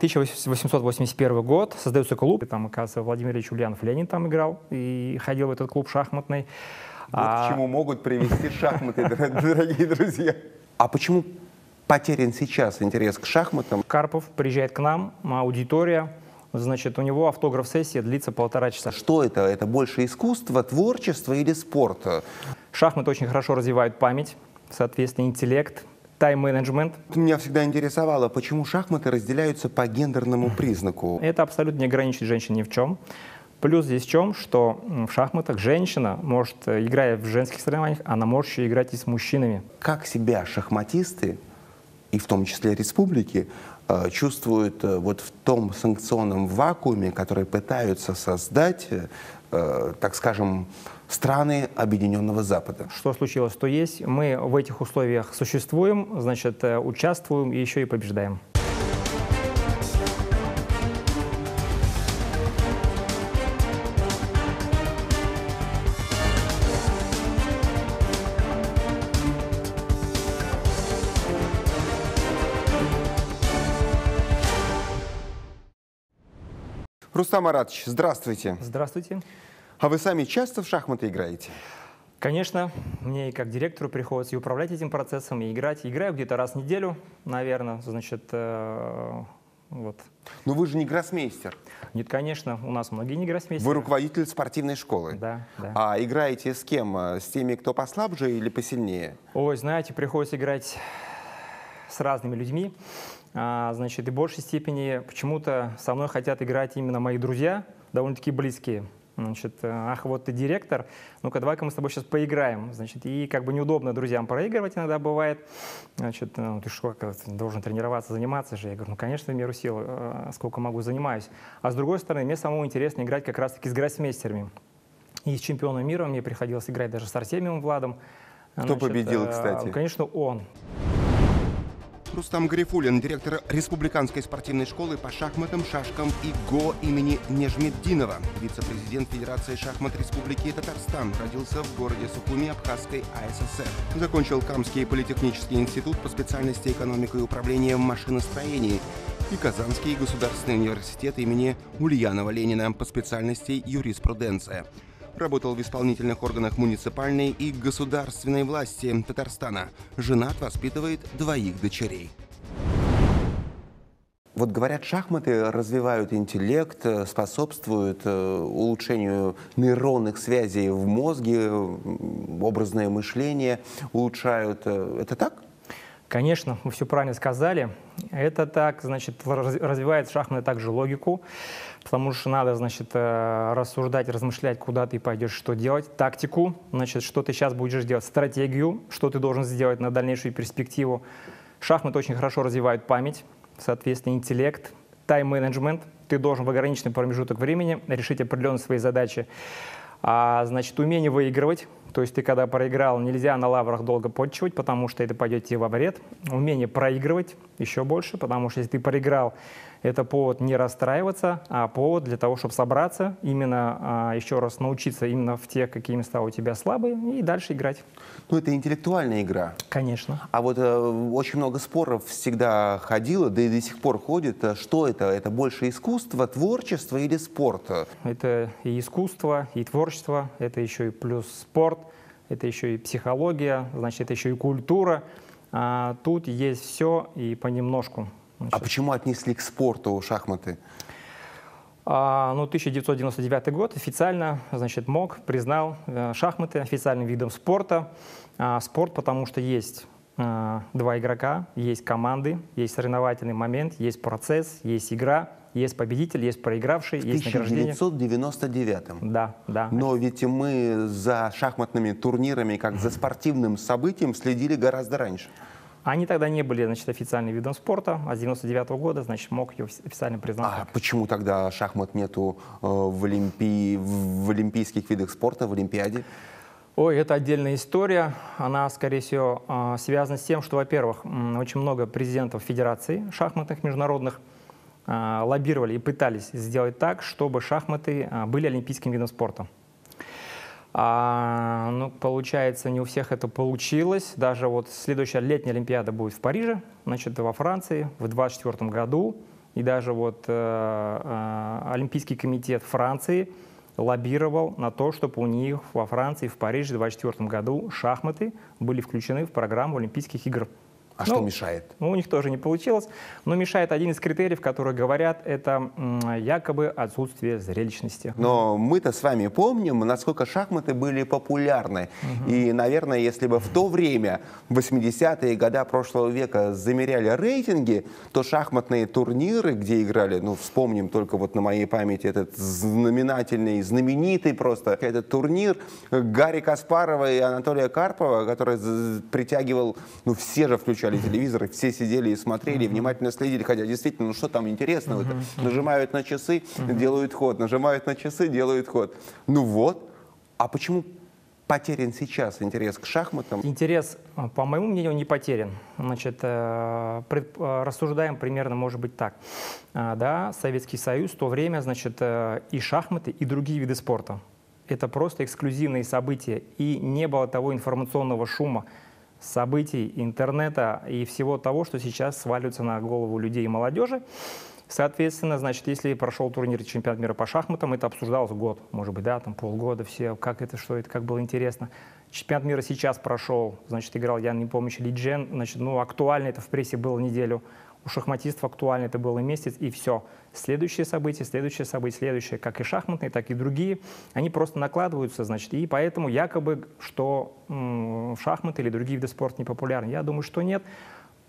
1881 год, создается клуб, там, оказывается, Владимир Ильич Ульянов Ленин там играл, и ходил в этот клуб шахматный. Вот а... к чему могут привести шахматы, дорогие друзья. А почему потерян сейчас интерес к шахматам? Карпов приезжает к нам, аудитория, Значит, у него автограф-сессия длится полтора часа. Что это? Это больше искусство, творчество или спорт? Шахматы очень хорошо развивают память, соответственно, интеллект, тайм-менеджмент. Меня всегда интересовало, почему шахматы разделяются по гендерному признаку. Это абсолютно не ограничит женщин ни в чем. Плюс здесь в чем, что в шахматах женщина может, э, играя в женских соревнованиях, она может еще играть и с мужчинами. Как себя шахматисты, и в том числе республики, э, чувствуют э, вот в том санкционном вакууме, который пытаются создать, так скажем, страны Объединенного Запада. Что случилось, то есть. Мы в этих условиях существуем, значит, э, участвуем и еще и побеждаем. Рустам Аратович, здравствуйте. Здравствуйте. А вы сами часто в шахматы играете? Конечно, мне и как директору приходится и управлять этим процессом, и играть. Играю где-то раз в неделю, наверное, значит, э, вот. Но вы же не гроссмейстер. Нет, конечно, у нас многие не гроссмейстеры. Вы руководитель спортивной школы. Да, да. А играете с кем? С теми, кто послабже или посильнее? Ой, знаете, приходится играть с разными людьми. А, значит, и в большей степени почему-то со мной хотят играть именно мои друзья, довольно-таки близкие. Значит, э, ах, вот ты директор, ну-ка давай-ка мы с тобой сейчас поиграем. Значит, и как бы неудобно друзьям проигрывать иногда бывает. Значит, ну, ты что, должен тренироваться, заниматься же. Я говорю, ну, конечно, в меру сил, э, сколько могу, занимаюсь. А с другой стороны, мне самому интересно играть как раз-таки с гроссмейстерами. И с чемпионом мира мне приходилось играть даже с Артемием Владом. Кто Значит, победил, э, кстати? Конечно, он. Рустам Гарифулин, директор Республиканской спортивной школы по шахматам, шашкам и ГО имени Нежмеддинова, вице-президент Федерации шахмат Республики Татарстан, родился в городе Сухуми Абхазской АССР. Закончил Камский политехнический институт по специальности экономика и управление в машиностроении и Казанский государственный университет имени Ульянова Ленина по специальности юриспруденция. Работал в исполнительных органах муниципальной и государственной власти Татарстана. Женат, воспитывает двоих дочерей. Вот говорят, шахматы развивают интеллект, способствуют э, улучшению нейронных связей в мозге, образное мышление улучшают. Э, это так? Конечно, вы все правильно сказали. Это так, значит, развивает шахматы также логику, потому что надо, значит, э, рассуждать, размышлять, куда ты пойдешь, что делать, тактику, значит, что ты сейчас будешь делать, стратегию, что ты должен сделать на дальнейшую перспективу. Шахматы очень хорошо развивают память, соответственно, интеллект, тайм-менеджмент. Ты должен в ограниченный промежуток времени решить определенные свои задачи. А, значит, умение выигрывать, то есть ты когда проиграл, нельзя на лаврах долго подчивать, потому что это пойдет тебе во вред. Умение проигрывать еще больше, потому что если ты проиграл, это повод не расстраиваться, а повод для того, чтобы собраться, именно а, еще раз научиться именно в тех, какие места у тебя слабые, и дальше играть. Ну, это интеллектуальная игра. Конечно. А вот э, очень много споров всегда ходило, да и до сих пор ходит. Что это? Это больше искусство, творчество или спорт? Это и искусство, и творчество, это еще и плюс спорт, это еще и психология, значит, это еще и культура. А тут есть все и понемножку. А почему отнесли к спорту шахматы? А, ну, 1999 год официально, значит, МОК признал э, шахматы официальным видом спорта. А, спорт, потому что есть а, два игрока, есть команды, есть соревновательный момент, есть процесс, есть игра, есть победитель, есть проигравший, в есть награждение. В 1999-м. Да, да. Но ведь мы за шахматными турнирами, как за спортивным событием, следили гораздо раньше. Они тогда не были значит, официальным видом спорта, а с 99 -го года значит, МОК ее официально признал. А почему тогда шахмат нету э, в, олимпии, в олимпийских видах спорта, в Олимпиаде? Ой, это отдельная история. Она, скорее всего, э, связана с тем, что, во-первых, очень много президентов федераций шахматных международных э, лоббировали и пытались сделать так, чтобы шахматы были олимпийским видом спорта. А, ну, получается, не у всех это получилось. Даже вот следующая летняя Олимпиада будет в Париже, значит, во Франции в 2024 году. и даже вот э, э, Олимпийский комитет Франции лоббировал на то, чтобы у них во Франции, в Париже в 2024 году шахматы были включены в программу Олимпийских игр. А ну, что мешает? Ну, у них тоже не получилось. Но мешает один из критериев, которые говорят, это якобы отсутствие зрелищности. Но мы-то с вами помним, насколько шахматы были популярны. Угу. И, наверное, если бы в то время, в 80-е годы прошлого века, замеряли рейтинги, то шахматные турниры, где играли, ну, вспомним только вот на моей памяти этот знаменательный, знаменитый просто этот турнир Гарри Каспарова и Анатолия Карпова, который притягивал, ну, все же включали включали телевизор, и все сидели и смотрели, и внимательно следили, хотя действительно, ну что там интересного -то? Нажимают на часы, делают ход, нажимают на часы, делают ход. Ну вот, а почему потерян сейчас интерес к шахматам? Интерес, а, по моему мнению, не потерян. Значит, э, э, рассуждаем примерно, может быть, так. А, да, Советский Союз в то время, значит, э, и шахматы, и другие виды спорта. Это просто эксклюзивные события, и не было того информационного шума, событий интернета и всего того, что сейчас сваливается на голову людей и молодежи. Соответственно, значит, если прошел турнир чемпионат мира по шахматам, это обсуждалось год, может быть, да, там полгода, все, как это, что это, как было интересно. Чемпионат мира сейчас прошел, значит, играл я не помню, Ли Джен, значит, ну, актуально это в прессе было неделю. У шахматистов актуально это было месяц, и все. Следующие события, следующие события, следующие, как и шахматные, так и другие, они просто накладываются, значит, и поэтому якобы, что м- шахматы или другие виды спорта не популярны. Я думаю, что нет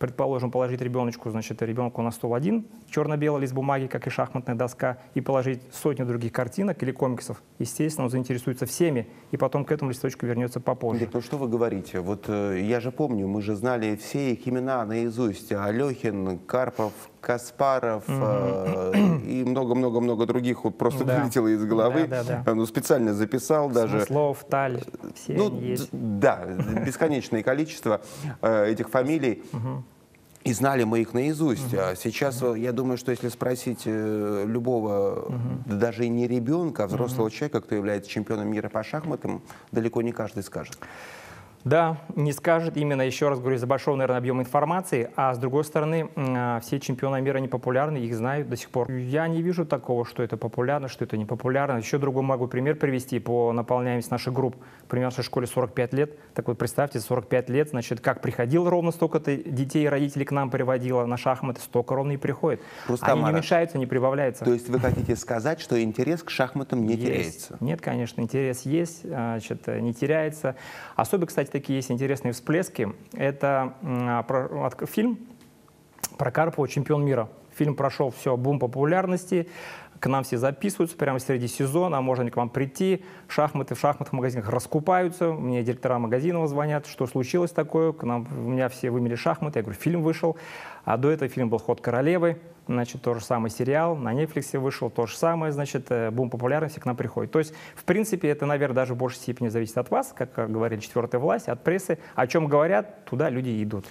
предположим, положить ребеночку, значит, ребенку на стол один черно-белый лист бумаги, как и шахматная доска, и положить сотню других картинок или комиксов, естественно, он заинтересуется всеми, и потом к этому листочку вернется попозже. Нет, ну что вы говорите? Вот э, я же помню, мы же знали все их имена наизусть. Алехин, Карпов, Каспаров э, и много-много-много других вот просто да. вылетело из головы. Да, да, да. Ну, специально записал даже. Слов, Таль, все ну, есть. Да, бесконечное количество э, этих фамилий. И знали мы их наизусть. Uh-huh. А сейчас uh-huh. я думаю, что если спросить э, любого, uh-huh. даже и не ребенка, а взрослого uh-huh. человека, кто является чемпионом мира по шахматам, далеко не каждый скажет. Да, не скажет именно, еще раз говорю, из-за большого, наверное, объема информации, а с другой стороны, а, все чемпионы мира не популярны, их знают до сих пор. Я не вижу такого, что это популярно, что это не популярно. Еще другой могу пример привести по наполняемости наших групп. Например, в нашей школе 45 лет, так вот представьте, 45 лет, значит, как приходил ровно столько-то детей и родителей к нам приводило на шахматы, столько ровно и приходит. Рустам Они не уменьшаются, не прибавляются. То есть вы хотите сказать, что интерес к шахматам не есть. теряется? Нет, конечно, интерес есть, а, значит, не теряется. Особенно, кстати, такие есть интересные всплески. Это про, фильм про Карпова «Чемпион мира». Фильм прошел все, бум популярности, к нам все записываются прямо среди сезона, а можно к вам прийти. Шахматы в шахматных магазинах раскупаются. Мне директора магазинов звонят, что случилось такое. К нам, у меня все вымели шахматы. Я говорю, фильм вышел. А до этого фильм был «Ход королевы». Значит, тот же самый сериал. На Netflix вышел то же самое. Значит, э, бум популярности к нам приходит. То есть, в принципе, это, наверное, даже в большей степени зависит от вас, как говорили четвертая власть, от прессы. О чем говорят, туда люди идут.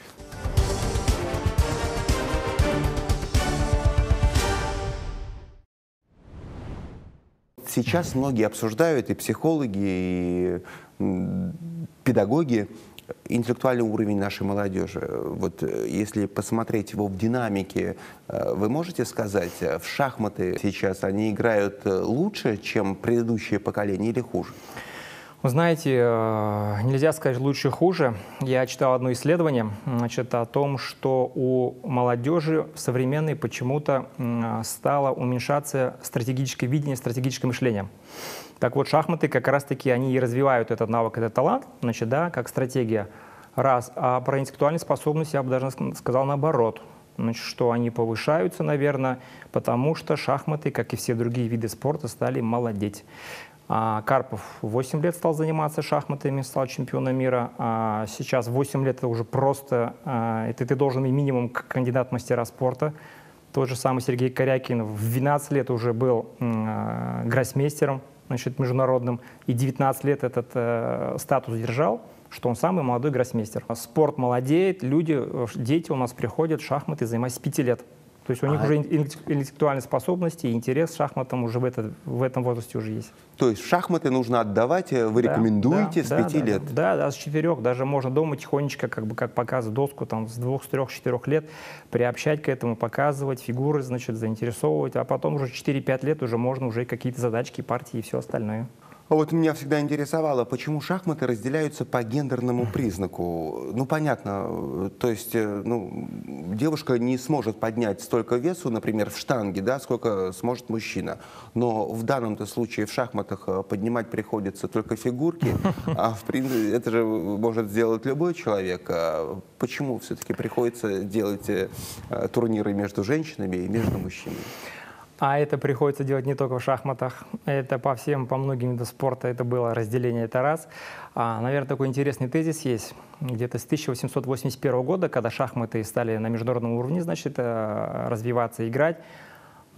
Сейчас многие обсуждают, и психологи, и педагоги, интеллектуальный уровень нашей молодежи. Вот э, если посмотреть его в динамике, э, вы можете сказать, э, в шахматы сейчас они играют лучше, чем предыдущее поколение или хуже? Вы знаете, э, нельзя сказать лучше хуже. Я читал одно исследование значит, о том, что у молодежи современной почему-то стало уменьшаться стратегическое видение, стратегическое мышление. Так вот, шахматы как раз-таки они и развивают этот навык, этот талант, значит, да, как стратегия. Раз. А про интеллектуальные способности я бы даже сказал наоборот. Значит, что они повышаются, наверное, потому что шахматы, как и все другие виды спорта, стали молодеть. А Карпов 8 лет стал заниматься шахматами, стал чемпионом мира. А сейчас 8 лет это уже просто, а, это ты должен и минимум как кандидат мастера спорта. Тот же самый Сергей Корякин в 12 лет уже был гроссмейстером значит, международным, и 19 лет этот э, статус держал, что он самый молодой гроссмейстер. Спорт молодеет, люди, дети у нас приходят шахматы, занимаются с 5 лет. То есть у них А- уже ин- интеллектуальные способности интерес к шахматам уже в, это, в этом возрасте уже есть. То есть шахматы нужно отдавать, э, вы Да, рекомендуете да, с да, пяти да, лет? Да, да, с четырех. Даже можно дома тихонечко, как бы как показывать доску, там, с двух, с трех, с четырех лет приобщать к этому, показывать фигуры, значит, заинтересовывать, а потом уже 4-5 лет уже можно уже какие-то задачки, партии и все остальное. А вот меня всегда интересовало, почему шахматы разделяются по гендерному признаку. Ну, понятно, э, то есть, э, ну, девушка не сможет поднять столько весу, например, в штанге, да, сколько сможет мужчина. Но в данном-то случае в шахматах э, поднимать приходится только фигурки, а в принципе это же может сделать любой человек. А почему все-таки приходится делать турниры между женщинами и между мужчинами? А это приходится делать не только в шахматах, это по всем, по многим видам спорта это было разделение, это раз. А, наверное, такой интересный тезис есть. Где-то с 1881 года, когда шахматы стали на международном уровне, значит, э, развиваться, играть,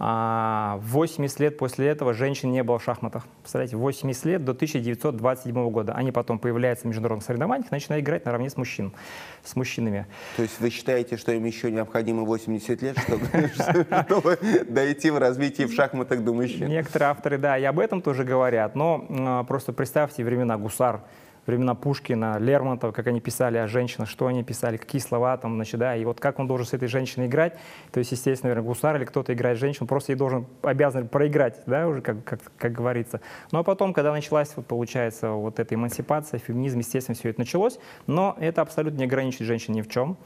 а 80 лет после этого женщин не было в шахматах. Представляете, 80 лет до 1927 года. Они потом появляются в международных соревнованиях, начинают играть наравне с, мужчин, с мужчинами. То есть вы считаете, что им еще необходимо 80 лет, чтобы, дойти в развитии в шахматах до мужчин? Некоторые авторы, да, и об этом тоже говорят, но м, просто представьте времена Гусар, времена Пушкина, Лермонтова, как они писали о женщинах, что они писали, какие слова там, значит, да, и вот как он должен с этой женщиной играть, то есть, естественно, наверное, Гусар или кто-то играет женщину, просто ей должен, обязан проиграть, да, уже как, как, как говорится. Ну а потом, когда началась, вот, получается, вот эта эмансипация, феминизм, естественно, все это началось, но это абсолютно не ограничивает женщин ни в чем.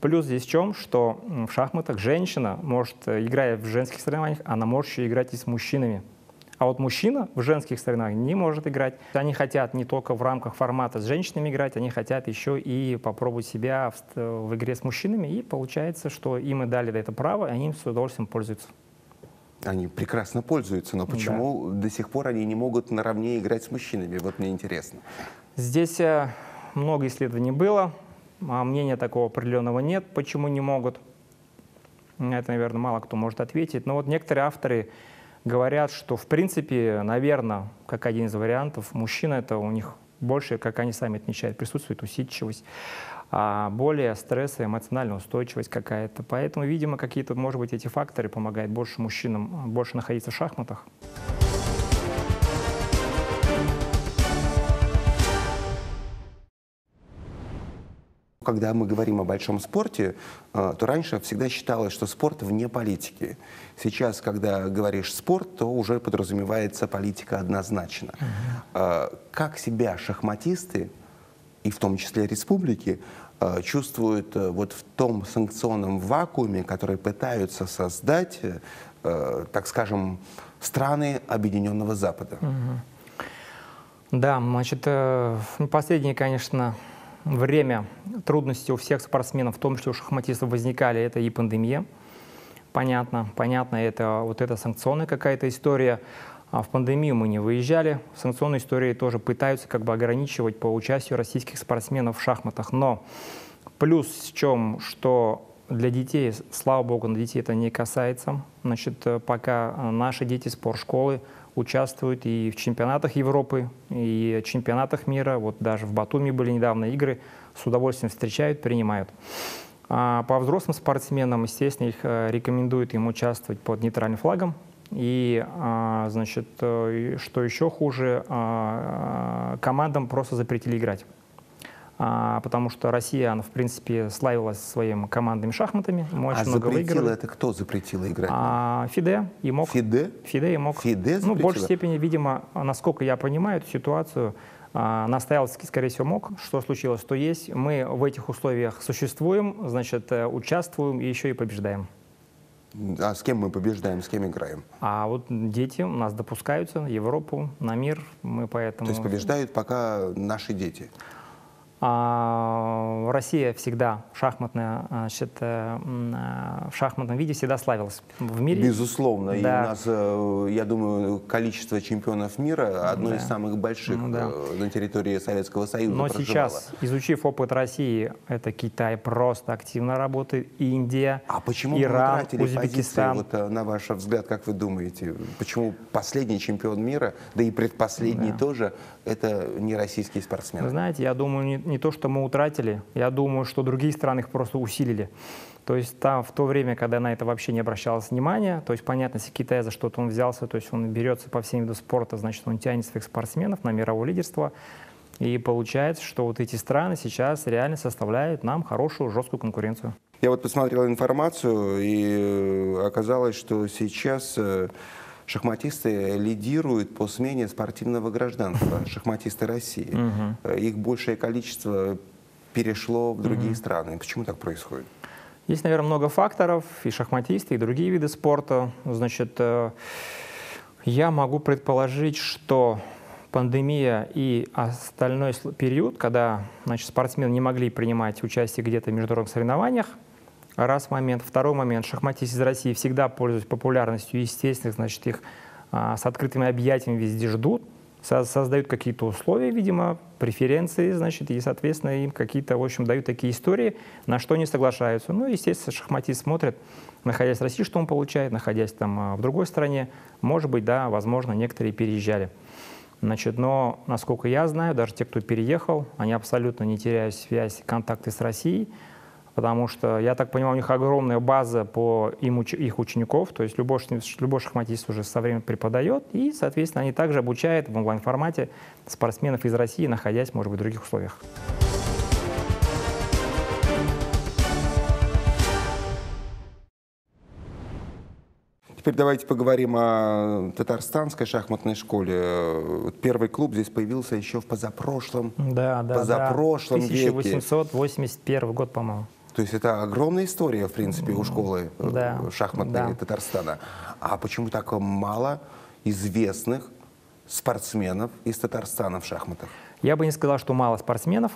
Плюс здесь в чем, что в шахматах женщина может, играя в женских соревнованиях, она может еще играть и с мужчинами. А вот мужчина в женских соревнованиях не может играть. Они хотят не только в рамках формата с женщинами играть, они хотят еще и попробовать себя в, в игре с мужчинами. И получается, что им и дали это право, и они им с удовольствием пользуются. Они прекрасно пользуются, но почему до сих пор они не могут наравне играть с мужчинами? Вот мне интересно. Здесь э, много исследований было, а мнения такого определенного нет, почему не могут. Это, наверное, мало кто может ответить. Но вот некоторые авторы говорят, что, в принципе, наверное, как один из вариантов, мужчина это у них больше, как они сами отмечают, присутствует усидчивость, а более стресс и эмоциональная устойчивость какая-то. Поэтому, видимо, какие-то, может быть, эти факторы помогают больше мужчинам, больше находиться в шахматах. Когда мы говорим о большом спорте, э, то раньше всегда считалось, что спорт вне политики. Сейчас, когда говоришь спорт, то уже подразумевается политика однозначно. Э, Как себя шахматисты, и в том числе республики, э, чувствуют вот в том санкционном вакууме, который пытаются создать, так скажем, страны Объединенного Запада? Да, значит, в последнее, конечно, время трудности у всех спортсменов, в том числе у шахматистов, возникали. Это и пандемия, понятно, понятно, это вот эта санкционная какая-то история. А в пандемию мы не выезжали. Санкционные истории тоже пытаются как бы ограничивать по участию российских спортсменов в шахматах. Но плюс в чем, что для детей, слава богу, на детей это не касается. Значит, э, пока э, наши дети спортшколы участвуют и в чемпионатах Европы, и чемпионатах мира. Вот даже в Батуми были недавно игры. С удовольствием встречают, принимают. А по взрослым спортсменам, естественно, их э, рекомендуют им участвовать под нейтральным флагом. И, а, значит, э, что еще хуже, а, командам просто запретили играть. А, потому что Россия, она, в принципе, славилась своими командными шахматами. Мы очень А запретила выиграли. это кто запретила играть? А, Фиде и МОК. Фиде? Фиде и МОК. Фиде Ну, в большей запретила? степени, видимо, насколько я понимаю эту ситуацию, а, настаивал, скорее всего, МОК. Что случилось, то есть. Мы в этих условиях существуем, значит, э, участвуем и еще и побеждаем. А с кем мы побеждаем, с кем играем? А вот дети у нас допускаются в Европу, на мир. Мы поэтому... То есть побеждают пока наши дети. А, Россия всегда шахматная, значит, э, э, в шахматном виде всегда славилась в мире. Безусловно. И у Да. нас, э, я думаю, количество чемпионов мира одно Да. из самых больших Ну да. на территории Советского Союза Но проживало. сейчас, изучив опыт России, это Китай просто активно работает, Индия, А почему мы Иран, позиции, Узбекистан. вот, на ваш взгляд, как вы думаете? Почему последний чемпион мира, да и предпоследний тоже, это не российские Вы спортсмены? знаете, я думаю, не, не то, что мы утратили, я думаю, что другие страны их просто усилили. То есть там в то время, когда на это вообще не обращалось внимания, то есть понятно, если Китай за что-то он взялся, то есть он берется по всем видам спорта, значит, он тянет своих спортсменов на мировое лидерство. И получается, что вот эти страны сейчас реально составляют нам хорошую, жесткую конкуренцию. Я вот посмотрел информацию, и э, оказалось, что сейчас э, шахматисты лидируют по смене спортивного гражданства, шахматисты России. Угу. Их большее количество перешло в другие угу. страны. Почему так происходит? Есть, наверное, много факторов, и шахматисты, и другие виды спорта. Значит, я могу предположить, что пандемия и остальной период, когда значит, спортсмены не могли принимать участие где-то в международных соревнованиях, раз момент. Второй момент, шахматисты из России всегда пользуются популярностью, естественно, значит, их а, с открытыми объятиями везде ждут, создают какие-то условия, видимо, преференции, значит, и, соответственно, им какие-то, в общем, дают такие истории, на что они соглашаются. Ну, естественно, шахматист смотрит, находясь в России, что он получает, находясь там а, в другой стране, может быть, да, возможно, некоторые переезжали. Значит, но, насколько я знаю, даже те, кто переехал, они абсолютно не теряют связь, контакты с Россией, потому что, я так понимаю, у них огромная база по им, их учеников, то есть любой, любой шахматист уже со временем преподает, и, соответственно, они также обучают в онлайн-формате спортсменов из России, находясь, может быть, в других условиях. Теперь давайте поговорим о татарстанской шахматной школе. Первый клуб здесь появился еще в позапрошлом, да, да, позапрошлом да. 1881 веке. год, по-моему. То есть это огромная история, в принципе, у школы э, да, шахматной да. Татарстана. А почему так мало известных спортсменов из Татарстана в шахматах? Я бы не сказал, что мало спортсменов.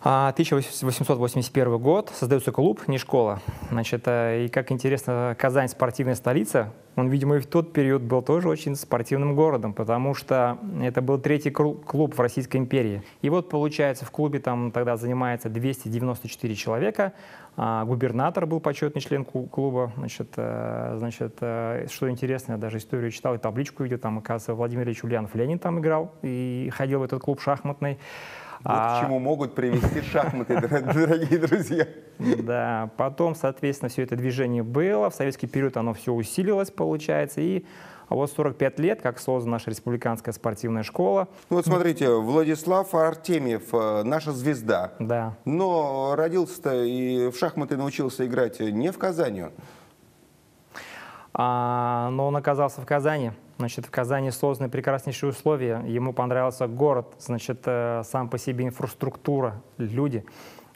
1881 год, создается клуб, не школа. Значит, э, и как интересно, Казань спортивная столица, он, видимо, и в тот период был тоже очень спортивным городом, потому что это был третий клуб в Российской империи. И вот, получается, в клубе там тогда занимается 294 человека, а губернатор был почетный член клуба. Значит, э, значит, э, что интересно, я даже историю читал и табличку видел, там, оказывается, Владимир Ильич Ульянов Ленин там играл и ходил в этот клуб шахматный. Вот а... к чему могут привести шахматы, дорогие друзья. Да, потом, соответственно, все это движение было. В советский период оно все усилилось, получается. И а вот 45 лет, как создана наша республиканская спортивная школа. Ну вот смотрите, Владислав Артемьев, э, наша звезда. Да. Но родился-то и в шахматы научился играть не в Казани. А, но он оказался в Казани. Значит, в Казани созданы прекраснейшие условия. Ему понравился город, значит, э, сам по себе инфраструктура, люди.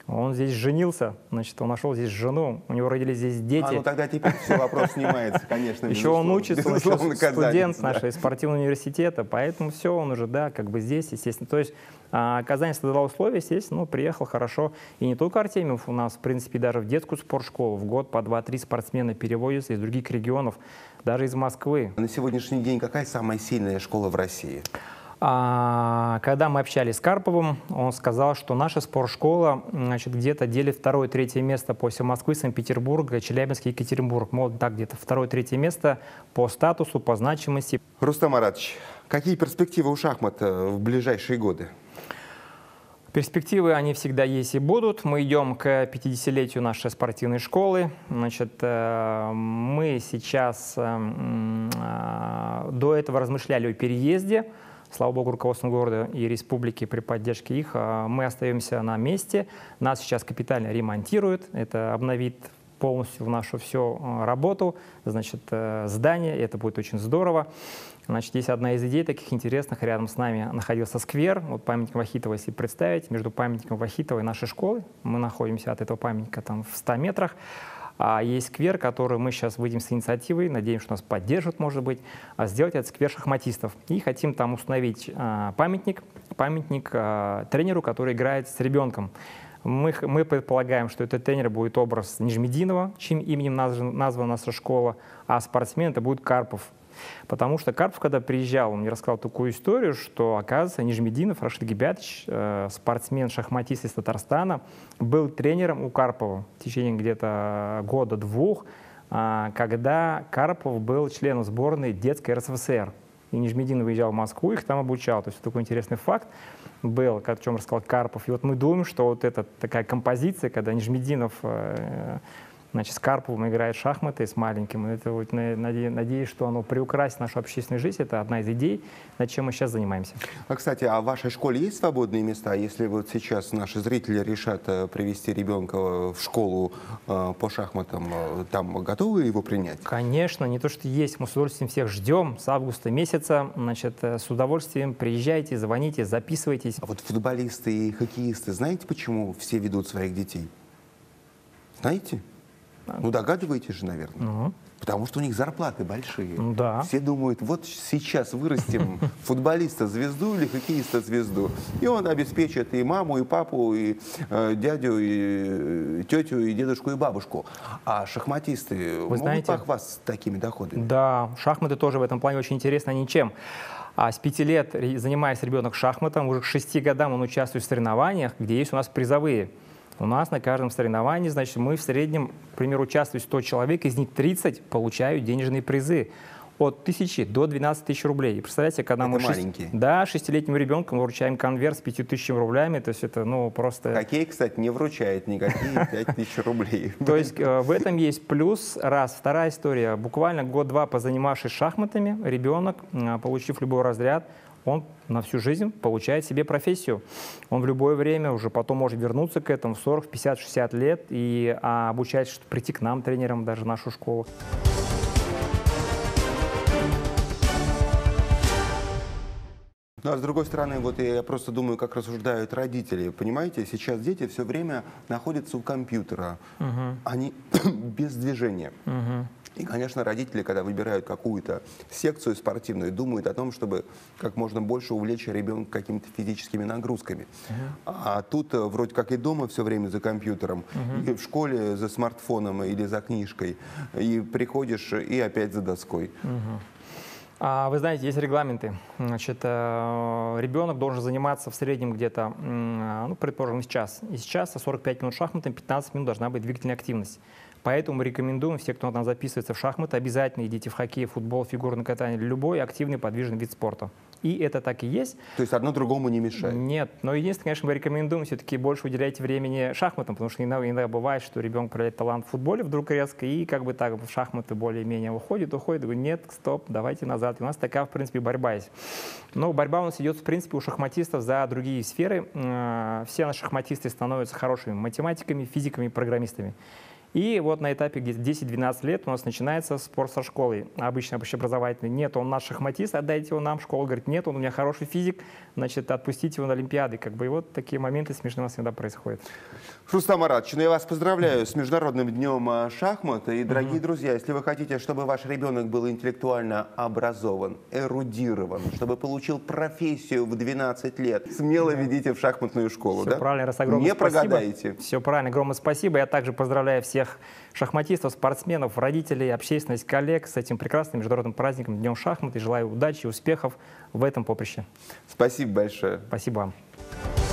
Он здесь женился, значит, он нашел здесь жену, у него родились здесь дети. А, ну тогда теперь все вопрос снимается, конечно. Еще он учится, он студент нашего спортивного университета, поэтому все, он уже, да, как бы здесь, естественно. То есть а, Казань создала условия, естественно, ну, приехал хорошо. И не только Артемьев, у нас, в принципе, даже в детскую спортшколу в год по 2-3 спортсмена переводятся из других регионов, даже из Москвы. На сегодняшний день какая самая сильная школа в России? А, когда мы общались с Карповым, он сказал, что наша спортшкола значит, где-то делит второе-третье место после Москвы, Санкт-Петербурга, Челябинска, Екатеринбург. Мол, так, где-то второе-третье место по статусу, по значимости. Рустам Маратович, какие перспективы у шахмат э, в ближайшие годы? Перспективы, они всегда есть и будут. Мы идем к 50-летию нашей спортивной школы. Значит, э, мы сейчас э, до этого размышляли о переезде Слава богу, руководством города и республики при поддержке их а, мы остаемся на месте. Нас сейчас капитально ремонтируют. Это обновит полностью в нашу всю а, работу, значит, э, здание, это будет очень здорово. Значит, есть одна из идей таких интересных, рядом с нами находился сквер, вот памятник Вахитова, если представить, между памятником Вахитова и нашей школой, мы находимся от этого памятника там в 100 метрах, а есть сквер, который мы сейчас выйдем с инициативой, надеемся, что нас поддержат, может быть, а сделать этот сквер шахматистов. И хотим там установить а, памятник, памятник а, тренеру, который играет с ребенком. Мы, мы предполагаем, что этот тренер будет образ Нижмединова, чьим именем названа, наша школа, а спортсмен это будет Карпов. Потому что Карпов, когда приезжал, он мне рассказал такую историю, что, оказывается, Нижмединов Рашид Гибятович, э, спортсмен, шахматист из Татарстана, был тренером у Карпова в течение где-то года-двух, э, когда Карпов был членом сборной детской РСФСР. И Нижмедин выезжал в Москву, их там обучал. То есть такой интересный факт был, о чем рассказал Карпов. И вот мы думаем, что вот эта такая композиция, когда Нижмединов э, значит, с Карповым играет в шахматы, с маленьким. Это вот, наде- надеюсь, что оно приукрасит нашу общественную жизнь. Это одна из идей, над чем мы сейчас занимаемся. А, кстати, а в вашей школе есть свободные места? Если вот сейчас наши зрители решат э, привести ребенка в школу э, по шахматам, э, там готовы его принять? Конечно, не то, что есть. Мы с удовольствием всех ждем с августа месяца. Значит, с удовольствием приезжайте, звоните, записывайтесь. А вот футболисты и хоккеисты, знаете, почему все ведут своих детей? Знаете? Ну, догадываетесь же, наверное. Ну, Потому что у них зарплаты большие. Да. Все думают, вот сейчас вырастим футболиста звезду или хоккеиста звезду. И он обеспечит и маму, и папу, и э, дядю, и э, тетю, и дедушку, и бабушку. А шахматисты могут знаете- похвастаться такими доходами? Да, шахматы тоже в этом плане очень интересны, они чем? А с пяти лет, занимаясь ребенок шахматом, уже к шести годам он участвует в соревнованиях, где есть у нас призовые. У нас на каждом соревновании, значит, мы в среднем, к примеру, участвует 100 человек, из них 30 получают денежные призы от 1000 до 12 тысяч рублей. И представляете, когда Это мы... маленькие. Да, шестилетнему ребенку мы вручаем конверт с 5000 рублями, то есть это, ну, просто... Хоккей, кстати, не вручает никакие 5000 рублей. То есть э, в этом есть плюс. Раз. Вторая история. Буквально год-два позанимавшись шахматами, ребенок, э, получив любой разряд, он на всю жизнь получает себе профессию. Он в любое время уже потом может вернуться к этому в 40, в 50, 60 лет и а, обучать, прийти к нам, тренерам, даже в нашу школу. Ну, а с другой стороны, вот я просто думаю, как рассуждают родители. Понимаете, сейчас дети все время находятся у компьютера. Они без движения. И, конечно, родители, когда выбирают какую-то секцию спортивную, думают о том, чтобы как можно больше увлечь ребенка какими-то физическими нагрузками. А тут э, вроде как и дома все время за компьютером, и в школе за смартфоном или за книжкой, и приходишь и опять за доской. А, Вы знаете, есть регламенты. Значит, э, ребенок должен заниматься в среднем где-то, м, ну, предположим, сейчас. И сейчас 45 минут шахматами, 15 минут должна быть двигательная активность. Поэтому рекомендуем, все, кто нас записывается в шахматы, обязательно идите в хоккей, футбол, фигурное катание, любой активный подвижный вид спорта. И это так и есть. То есть одно другому не мешает. Нет, но единственное, конечно, мы рекомендуем все-таки больше уделять времени шахматам, потому что иногда, иногда бывает, что ребенок проявляет талант в футболе вдруг резко, и как бы так в шахматы более-менее уходит, уходит, говорит, нет, стоп, давайте назад. И у нас такая, в принципе, борьба есть. Но борьба у нас идет, в принципе, у шахматистов за другие сферы. Э, Все наши шахматисты становятся хорошими математиками, физиками, программистами. И вот на этапе где-то 10-12 лет у нас начинается спор со школой. Обычно общеобразовательный. Нет, он наш шахматист, отдайте его нам. Школа говорит, нет, он у меня хороший физик, значит, отпустите его на Олимпиады. Как бы и вот такие моменты смешные у нас всегда происходят. Рустам Маратович, ну я вас поздравляю с Международным днем а, шахмат. И, дорогие друзья, если вы хотите, чтобы ваш ребенок был интеллектуально образован, эрудирован, чтобы получил профессию в 12 лет, смело ведите в шахматную школу, Все да? правильно, раз огромное Не спасибо. прогадаете. Все правильно, огромное спасибо. Я также поздравляю всех шахматистов, спортсменов, родителей, общественность, коллег с этим прекрасным международным праздником, Днем шахмат. И желаю удачи и успехов в этом поприще. Спасибо большое. Спасибо вам.